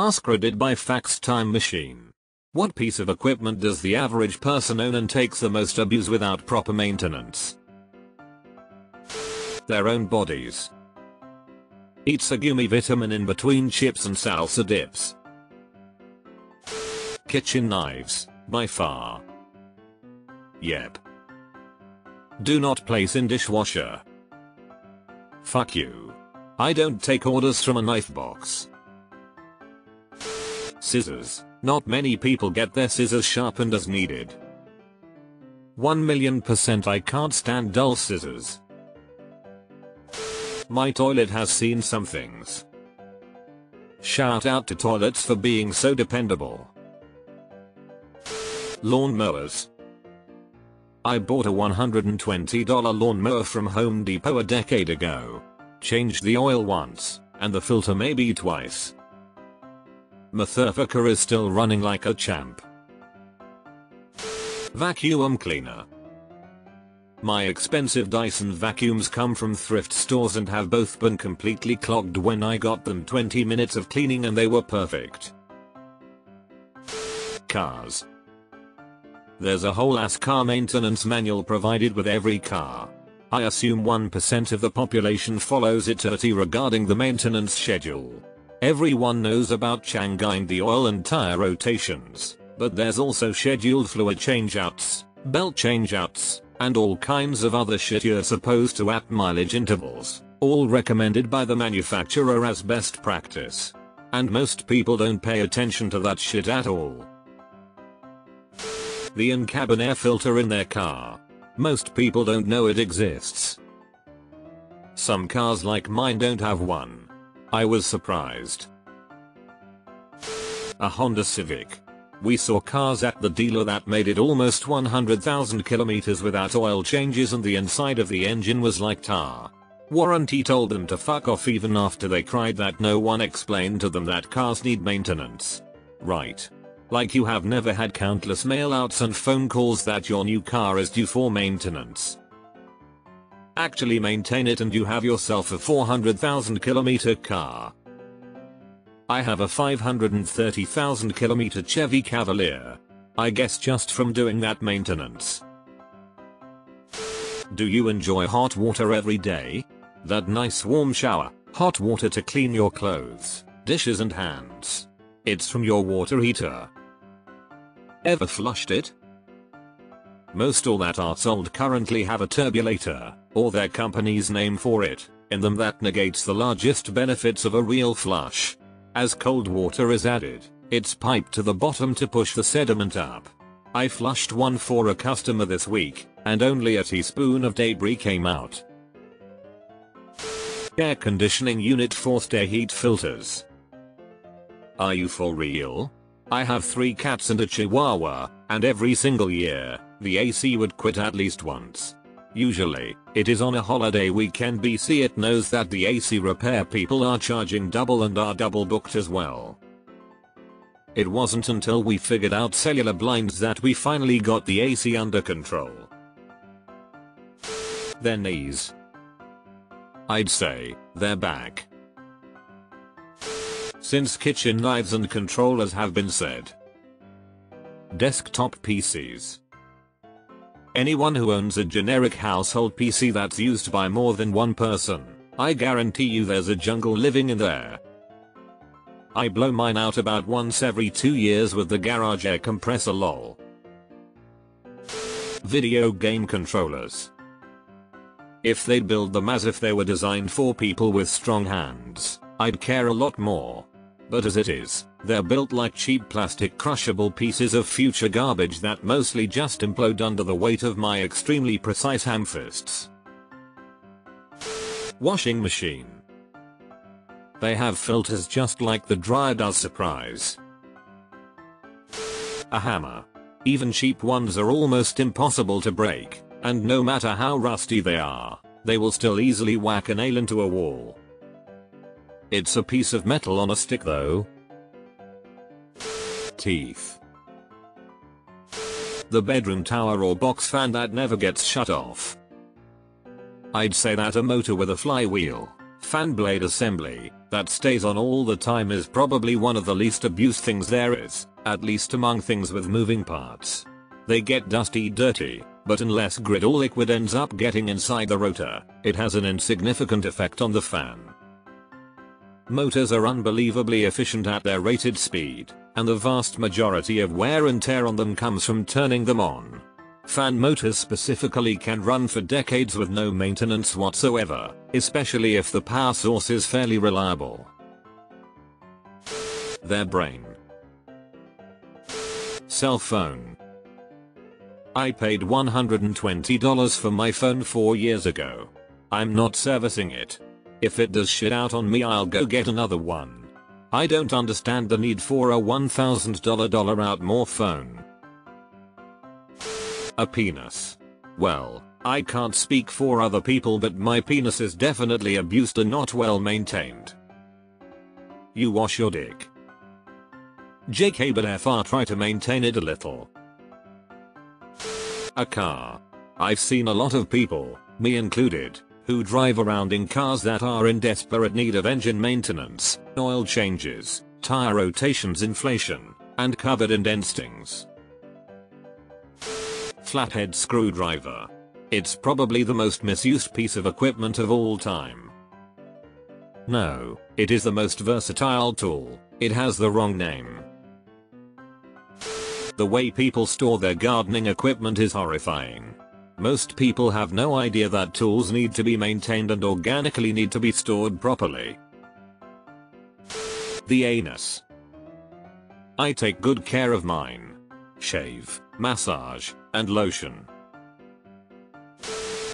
Ask Reddit by Fax Time Machine. What piece of equipment does the average person own and takes the most abuse without proper maintenance? Their own bodies. Eat Sagumi vitamin in between chips and salsa dips. Kitchen knives, by far. Yep. Do not place in dishwasher. Fuck you. I don't take orders from a knife box. Scissors. Not many people get their scissors sharpened as needed. 1 million percent I can't stand dull scissors. My toilet has seen some things. Shout out to toilets for being so dependable. Lawn mowers. I bought a $120 lawnmower from Home Depot a decade ago. Changed the oil once, and the filter maybe twice. Motherfucker is still running like a champ. Vacuum cleaner. My expensive Dyson vacuums come from thrift stores and have both been completely clogged when I got them 20 minutes of cleaning and they were perfect. Cars. There's a whole ass car maintenance manual provided with every car. I assume 1% of the population follows it to regarding the maintenance schedule. Everyone knows about Chang'e the oil and tire rotations, but there's also scheduled fluid changeouts, belt changeouts, and all kinds of other shit you're supposed to at mileage intervals, all recommended by the manufacturer as best practice. And most people don't pay attention to that shit at all. The in-cabin air filter in their car. Most people don't know it exists. Some cars like mine don't have one. I was surprised. A Honda Civic. We saw cars at the dealer that made it almost 100,000 kilometers without oil changes and the inside of the engine was like tar. Warranty told them to fuck off even after they cried that no one explained to them that cars need maintenance. Right. Like you have never had countless mailouts and phone calls that your new car is due for maintenance. Actually maintain it and you have yourself a 400,000 kilometer car. I have a 530,000 kilometer Chevy Cavalier. I guess just from doing that maintenance. Do you enjoy hot water every day? That nice warm shower, hot water to clean your clothes, dishes and hands. It's from your water heater. Ever flushed it? Most all that are sold currently have a turbulator, or their company's name for it, in them that negates the largest benefits of a real flush. As cold water is added, it's piped to the bottom to push the sediment up. I flushed one for a customer this week, and only a teaspoon of debris came out. Air conditioning unit forced air heat filters. Are you for real? I have three cats and a chihuahua, and every single year, the AC would quit at least once. Usually, it is on a holiday weekend BC it knows that the AC repair people are charging double and are double booked as well. It wasn't until we figured out cellular blinds that we finally got the AC under control. Their knees. I'd say, they're back. Since kitchen knives and controllers have been said. Desktop PCs. Anyone who owns a generic household PC that's used by more than one person, I guarantee you there's a jungle living in there. I blow mine out about once every 2 years with the garage air compressor lol. Video game controllers. If they'd build them as if they were designed for people with strong hands, I'd care a lot more. But as it is, they're built like cheap plastic crushable pieces of future garbage that mostly just implode under the weight of my extremely precise ham fists. Washing machine. They have filters just like the dryer does surprise. A hammer. Even cheap ones are almost impossible to break, and no matter how rusty they are, they will still easily whack a nail into a wall. It's a piece of metal on a stick though. Teeth. The bedroom tower or box fan that never gets shut off. I'd say that a motor with a flywheel, Fan blade assembly, that stays on all the time is probably one of the least abused things there is, at least among things with moving parts. They get dusty dirty, but unless grit or liquid ends up getting inside the rotor, it has an insignificant effect on the fan. Motors are unbelievably efficient at their rated speed, and the vast majority of wear and tear on them comes from turning them on. Fan motors specifically can run for decades with no maintenance whatsoever, especially if the power source is fairly reliable. Their brain. Cell phone. I paid $120 for my phone 4 years ago. I'm not servicing it. If it does shit out on me I'll go get another one. I don't understand the need for a $1000 out more phone. A penis. Well, I can't speak for other people but my penis is definitely abused and not well maintained. You wash your dick. JK but FR try to maintain it a little. A car. I've seen a lot of people, me included, who drive around in cars that are in desperate need of engine maintenance, oil changes, tire rotations inflation, and covered in stings flathead screwdriver. It's probably the most misused piece of equipment of all time. No, it is the most versatile tool, it has the wrong name. The way people store their gardening equipment is horrifying. Most people have no idea that tools need to be maintained and organically need to be stored properly. The anus. I take good care of mine. Shave, massage, and lotion.